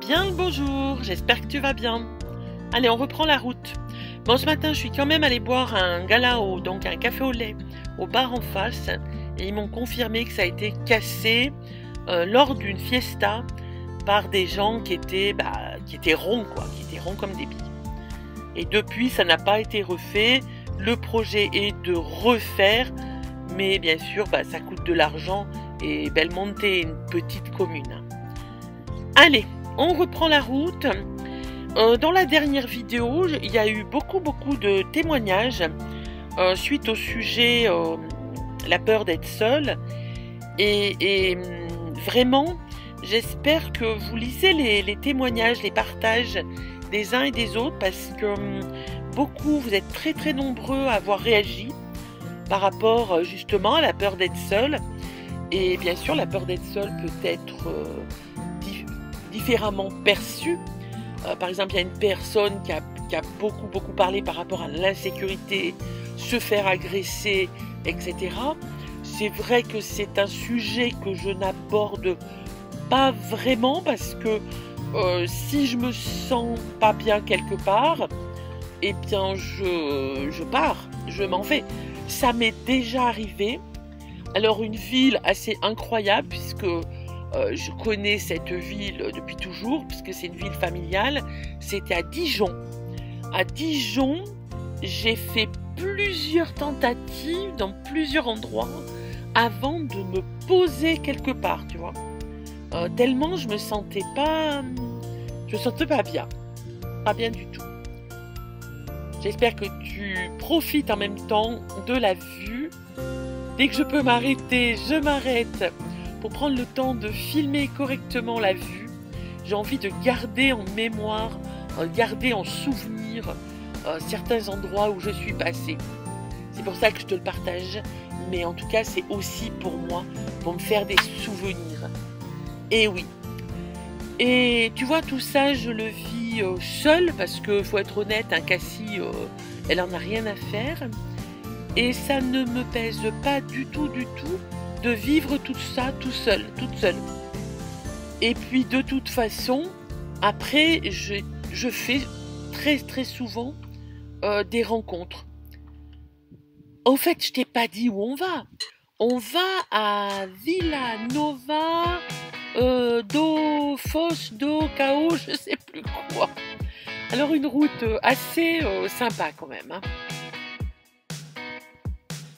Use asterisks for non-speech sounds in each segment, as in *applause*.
Bien le bonjour, j'espère que tu vas bien. Allez, on reprend la route. Bon, ce matin, je suis quand même allée boire un galao, donc un café au lait, au bar en face, et ils m'ont confirmé que ça a été cassé euh, lors d'une fiesta par des gens qui étaient, bah, qui étaient ronds, quoi, qui étaient ronds comme des billes. Et depuis, ça n'a pas été refait. Le projet est de refaire, mais bien sûr, bah, ça coûte de l'argent et Belmonte est une petite commune. Allez, on reprend la route. Euh, dans la dernière vidéo, il y a eu beaucoup beaucoup de témoignages euh, suite au sujet euh, la peur d'être seul. Et, hum, vraiment, j'espère que vous lisez les, témoignages, les partages des uns et des autres parce que hum, beaucoup, vous êtes très très nombreux à avoir réagi par rapport justement à la peur d'être seul. Et bien sûr, la peur d'être seul peut être différemment perçue. Euh, par exemple, il y a une personne qui a, beaucoup, beaucoup parlé par rapport à l'insécurité, se faire agresser, etc. C'est vrai que c'est un sujet que je n'aborde pas vraiment parce que euh, si je me sens pas bien quelque part, eh bien je, je pars, je m'en vais. Ça m'est déjà arrivé. Alors une ville assez incroyable puisque euh, je connais cette ville depuis toujours, puisque c'est une ville familiale. C'était à Dijon. À Dijon, j'ai fait plusieurs tentatives dans plusieurs endroits avant de me poser quelque part, tu vois. Euh, tellement je me sentais pas. Je me sentais pas bien. Pas bien du tout. J'espère que tu profites en même temps de la vue. Dès que je peux m'arrêter, je m'arrête pour prendre le temps de filmer correctement la vue. J'ai envie de garder en mémoire, euh, garder en souvenir euh, certains endroits où je suis passée. C'est pour ça que je te le partage, mais en tout cas c'est aussi pour moi, pour me faire des souvenirs. Et oui. Et tu vois, tout ça, je le vis euh, seule, parce que faut être honnête, un Cassie, elle en a rien à faire. Et ça ne me pèse pas du tout, du tout de vivre tout ça tout seul, toute seule. Et puis de toute façon, après, je, je fais très très souvent euh, des rencontres. Au fait, je t'ai pas dit où on va. On va à Villa Nova euh, do Fos do Cao, *laughs* je sais plus quoi. Alors une route assez euh, sympa quand même. Hein.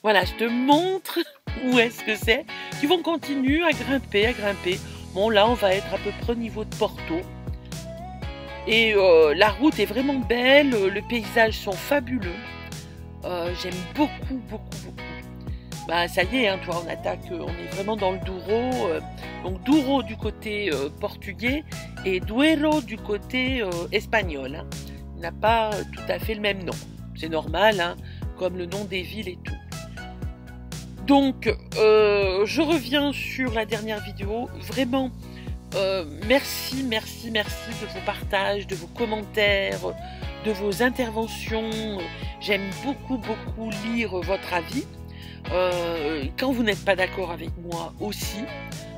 Voilà, je te montre *laughs* où est-ce que c'est. Tu vont continuer à grimper, à grimper. Bon, là, on va être à peu près au niveau de Porto. Et euh, la route est vraiment belle, les paysages sont fabuleux. Euh, j'aime beaucoup, beaucoup, beaucoup. Bah, ça y est, hein, toi, on attaque, on est vraiment dans le Douro. Euh, donc, Douro du côté portugais et Duero du côté espagnol. Hein. n'a pas tout à fait le même nom. C'est normal, hein, comme le nom des villes et. Donc, euh, je reviens sur la dernière vidéo. Vraiment, euh, merci, merci, merci de vos partages, de vos commentaires, de vos interventions. J'aime beaucoup, beaucoup lire votre avis. Euh, quand vous n'êtes pas d'accord avec moi aussi,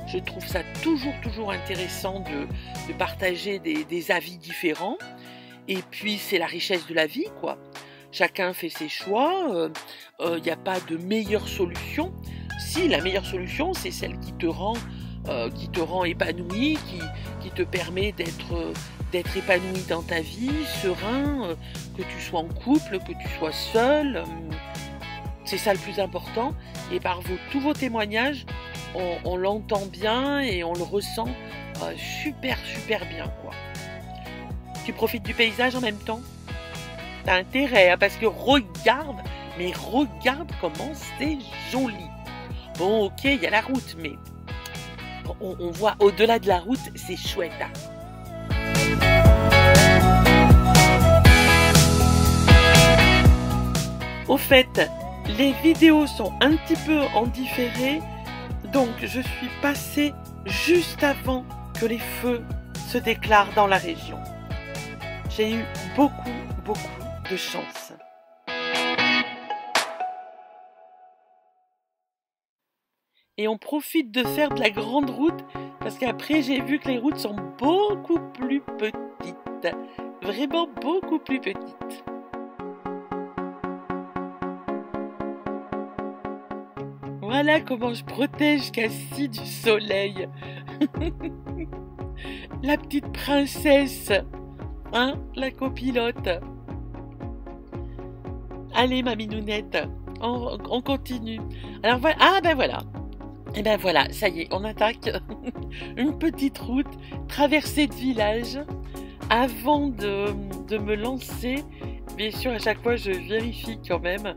je trouve ça toujours, toujours intéressant de, partager des, des, avis différents. Et puis, c'est la richesse de la vie, quoi. Chacun fait ses choix. Il euh, n'y euh, a pas de meilleure solution. Si la meilleure solution, c'est celle qui te rend, euh, qui te épanoui, qui, te permet d'être d'être épanoui dans ta vie, serein, que tu sois en couple, que tu sois seul. c'est ça le plus important. Et par tous vos témoignages, on, l'entend bien et on le ressent super, super bien. Tu profites du paysage en même temps? Intérêt, hein, parce que regarde, mais regarde comment c'est joli. Bon, ok, il y a la route, mais on, voit au-delà de la route, c'est chouette. Hein. Au fait, les vidéos sont un petit peu en différé, donc je suis passée juste avant que les feux se déclarent dans la région. J'ai eu beaucoup, beaucoup de chance. Et on profite de faire de la grande route. Parce qu'après, j'ai vu que les routes sont beaucoup plus petites. Vraiment beaucoup plus petites. Voilà comment je protège Cassie du soleil. *laughs* la petite princesse. Hein, la copilote. Allez, ma minounette, on, on continue. Alors voilà. Ah ben voilà. Et ben voilà, ça y est, on attaque *laughs* une petite route, traversée de village. Avant de, me lancer, bien sûr, à chaque fois, je vérifie quand même.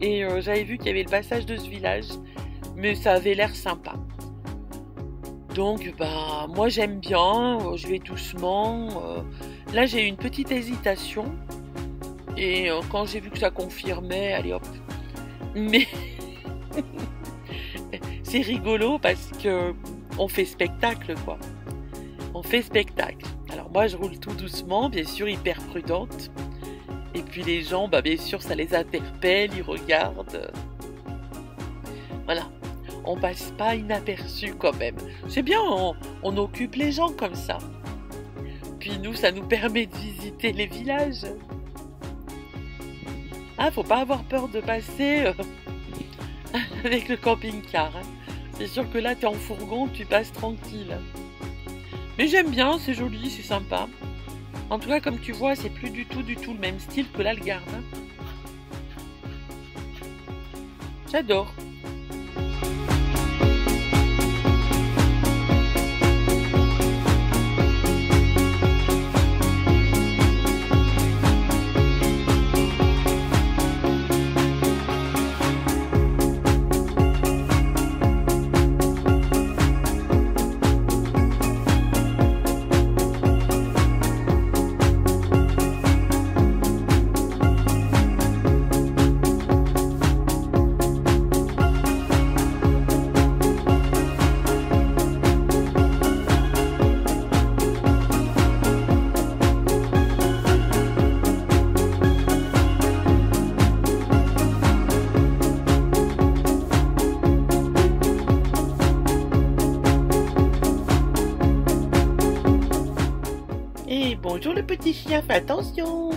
Et euh, j'avais vu qu'il y avait le passage de ce village, mais ça avait l'air sympa. Donc, bah, moi j'aime bien, euh, je vais doucement. Euh. Là, j'ai une petite hésitation. Et quand j'ai vu que ça confirmait, allez hop. Mais *laughs* c'est rigolo parce que on fait spectacle, quoi. On fait spectacle. Alors moi, je roule tout doucement, bien sûr, hyper prudente. Et puis les gens, bah, bien sûr, ça les interpelle, ils regardent. Voilà. On passe pas inaperçu quand même. C'est bien, on, occupe les gens comme ça. Puis nous, ça nous permet de visiter les villages. Ah, faut pas avoir peur de passer euh, *laughs* avec le camping-car. Hein. C'est sûr que là, tu es en fourgon, tu passes tranquille. Mais j'aime bien, c'est joli, c'est sympa. En tout cas, comme tu vois, c'est plus du tout, du tout le même style que l'Algarve. Hein. J'adore. Petit chien, fais attention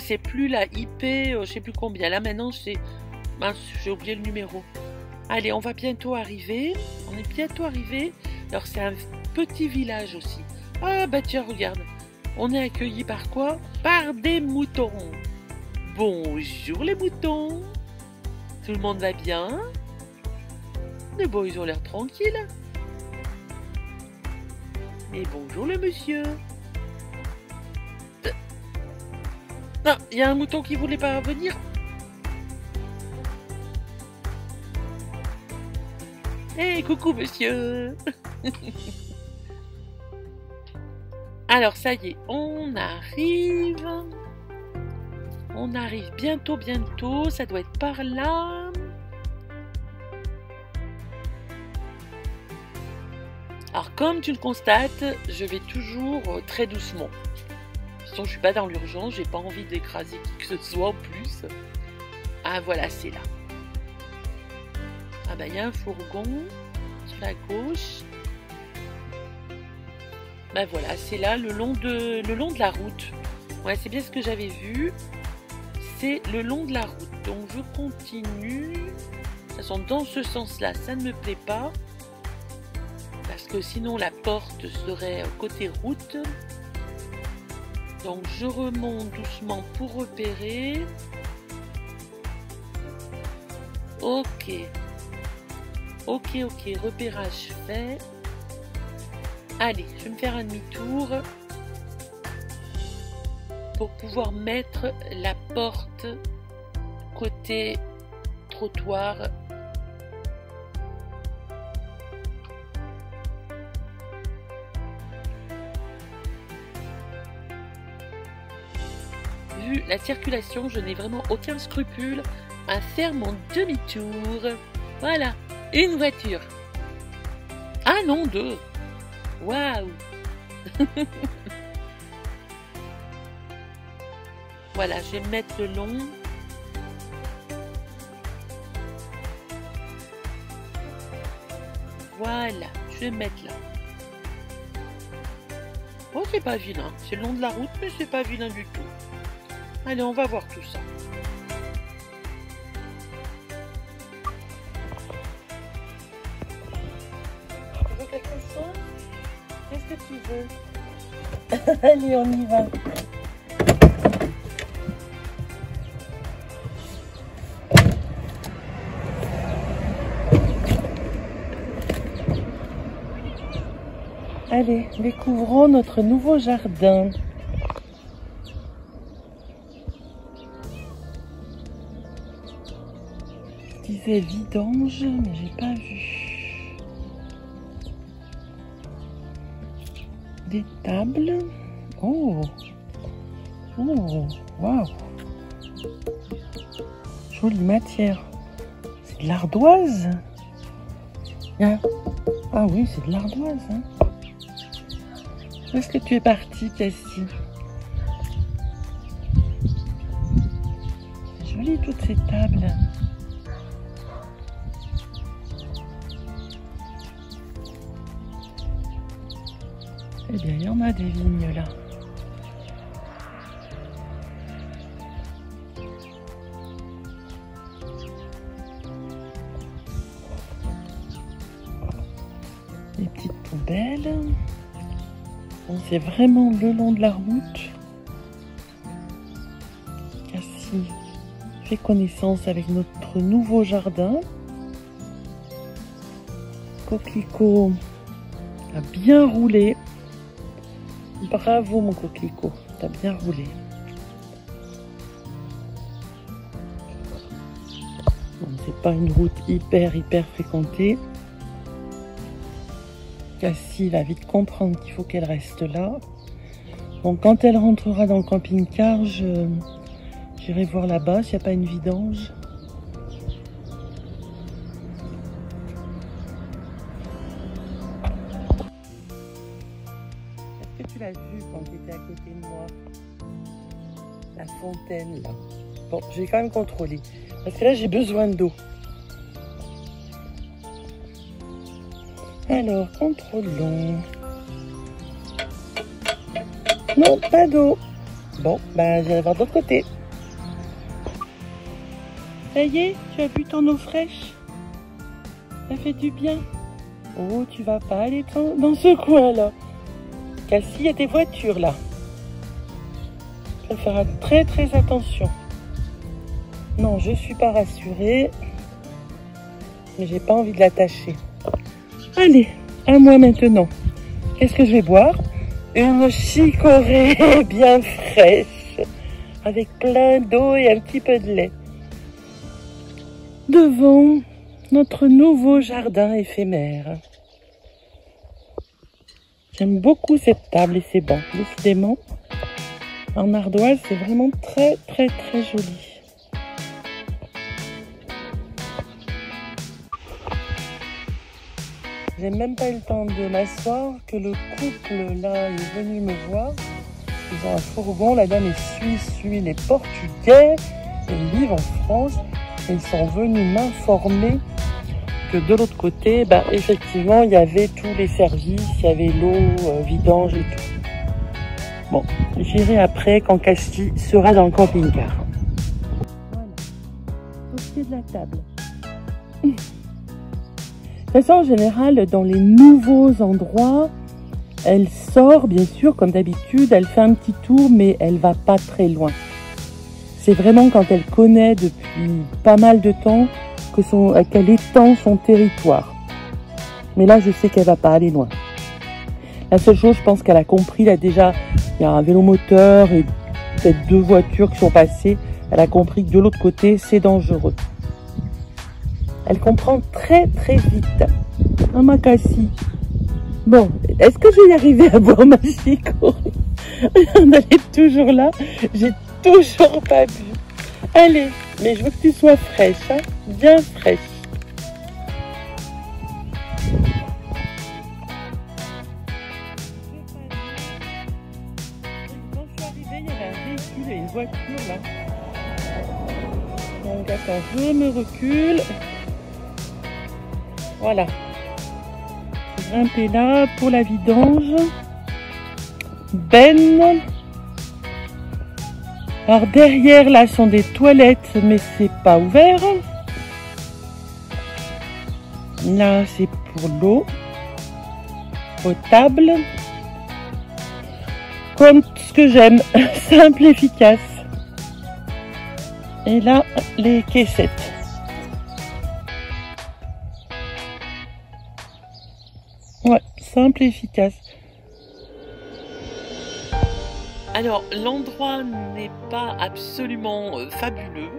c'est plus la IP, euh, je sais plus combien. Là maintenant, c'est. Mince, j'ai oublié le numéro. Allez, on va bientôt arriver. On est bientôt arrivé. Alors, c'est un petit village aussi. Ah, bah tiens, regarde. On est accueilli par quoi? Par des moutons. Bonjour les moutons. Tout le monde va bien? Mais bon, ils ont l'air tranquilles. Et bonjour le monsieur. Non, il y a un mouton qui voulait pas venir. Hé, coucou monsieur Alors ça y est, on arrive. On arrive bientôt, bientôt. Ça doit être par là. Alors comme tu le constates, je vais toujours très doucement je suis pas dans l'urgence, j'ai pas envie d'écraser qui que ce soit en plus. Ah, voilà, c'est là. Ah, bah, il y a un fourgon sur la gauche. Bah, voilà, c'est là, le long, de, le long de la route. Ouais, c'est bien ce que j'avais vu. C'est le long de la route. Donc, je continue. De toute façon, dans ce sens-là, ça ne me plaît pas. Parce que sinon, la porte serait côté route. Donc je remonte doucement pour repérer. Ok. Ok, ok, repérage fait. Allez, je vais me faire un demi-tour pour pouvoir mettre la porte côté trottoir la circulation, je n'ai vraiment aucun scrupule à faire mon demi-tour. Voilà, une voiture. Ah non, deux. Waouh *laughs* Voilà, je vais mettre le long. Voilà, je vais mettre là. Bon, c'est pas vilain. C'est le long de la route, mais c'est pas vilain du tout. Allez, on va voir tout ça. Qu'est-ce que tu veux? *laughs* Allez, on y va. Allez, découvrons notre nouveau jardin. Je disais vidange, mais j'ai pas vu. Des tables. Oh, oh, waouh. Jolie matière. C'est de l'ardoise. Ah oui, c'est de l'ardoise. Hein. Où est-ce que tu es partie, Cassie? Joli toutes ces tables. Eh bien, il y en a des vignes là. Des petites poubelles. C'est vraiment le long de la route. Cassie fait connaissance avec notre nouveau jardin. Coquelicot a bien roulé. Bravo mon coquelicot, t'as bien roulé. c'est pas une route hyper hyper fréquentée. Cassie va vite comprendre qu'il faut qu'elle reste là. Quand elle rentrera dans le camping-car, j'irai voir là-bas s'il n'y a pas une vidange. Bon, je vais quand même contrôler. Parce que là j'ai besoin d'eau. Alors, contrôlons. Non, pas d'eau. Bon, ben, j'irai voir de l'autre côté. Ça y est, tu as bu ton eau fraîche Ça fait du bien. Oh, tu vas pas aller dans ce coin-là. Cassie, il y a des voitures là. Faire très très attention. Non, je suis pas rassurée. Mais j'ai pas envie de l'attacher. Allez, à moi maintenant. Qu'est-ce que je vais boire? Une chicorée *laughs* bien fraîche, avec plein d'eau et un petit peu de lait. Devant notre nouveau jardin éphémère. J'aime beaucoup cette table et ces bancs, décidément. En ardoise, c'est vraiment très très très joli. J'ai même pas eu le temps de m'asseoir que le couple là est venu me voir. Ils ont un fourgon, la dame est suisse, lui il est portugais, ils vivent en France. Ils sont venus m'informer que de l'autre côté, bah, effectivement, il y avait tous les services, il y avait l'eau, euh, vidange et tout. Bon, j'irai après quand Casti sera dans le camping-car. Voilà, au pied de la table. De toute façon, en général, dans les nouveaux endroits, elle sort, bien sûr, comme d'habitude, elle fait un petit tour, mais elle va pas très loin. C'est vraiment quand elle connaît depuis pas mal de temps qu'elle étend son territoire. Mais là, je sais qu'elle va pas aller loin. La seule chose, je pense qu'elle a compris, là déjà, a un vélo moteur et peut-être deux voitures qui sont passées. Elle a compris que de l'autre côté, c'est dangereux. Elle comprend très très vite. Ah, ma Cassie. Bon, est-ce que je vais y arriver à boire ma chicorée *laughs* Elle est toujours là. J'ai toujours pas bu. Allez, mais je veux que tu sois fraîche, hein bien fraîche. Voiture là. Donc attends, je me recule. Voilà. Grimper là pour la vidange. Ben. Alors derrière là sont des toilettes mais c'est pas ouvert. Là c'est pour l'eau potable. Comme ce que j'aime, *laughs* simple, efficace. Et là les caissettes. Ouais, simple, efficace. Alors, l'endroit n'est pas absolument euh, fabuleux.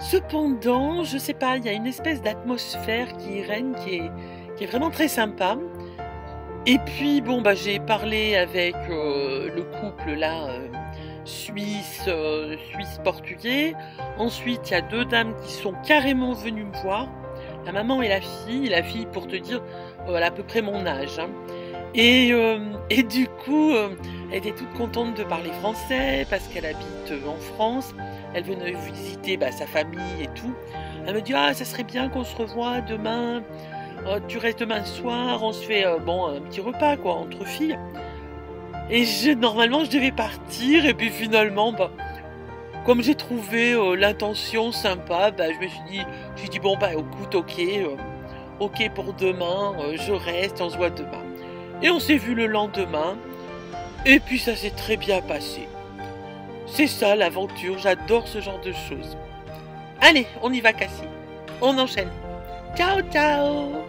Cependant, je sais pas, il y a une espèce d'atmosphère qui règne qui est, qui est vraiment très sympa. Et puis, bon, bah, j'ai parlé avec euh, le couple là, euh, suisse, suisse-portugais. Ensuite, il y a deux dames qui sont carrément venues me voir. La maman et la fille. La fille, pour te dire, à peu près mon âge. Hein. Et, et, du coup, elle était toute contente de parler français parce qu'elle habite en France. Elle venait visiter bah, sa famille et tout. Elle me dit Ah, ça serait bien qu'on se revoie demain. Oh, tu restes demain soir, on se fait euh, bon, un petit repas quoi, entre filles. Et je, normalement, je devais partir. Et puis finalement, bah, comme j'ai trouvé euh, l'intention sympa, bah, je me suis dit, j'ai dit Bon, bah écoute, ok, euh, ok pour demain, je reste, on se voit demain. Et on s'est vu le lendemain. Et puis ça s'est très bien passé. C'est ça l'aventure, j'adore ce genre de choses. Allez, on y va Cassie. On enchaîne. Ciao ciao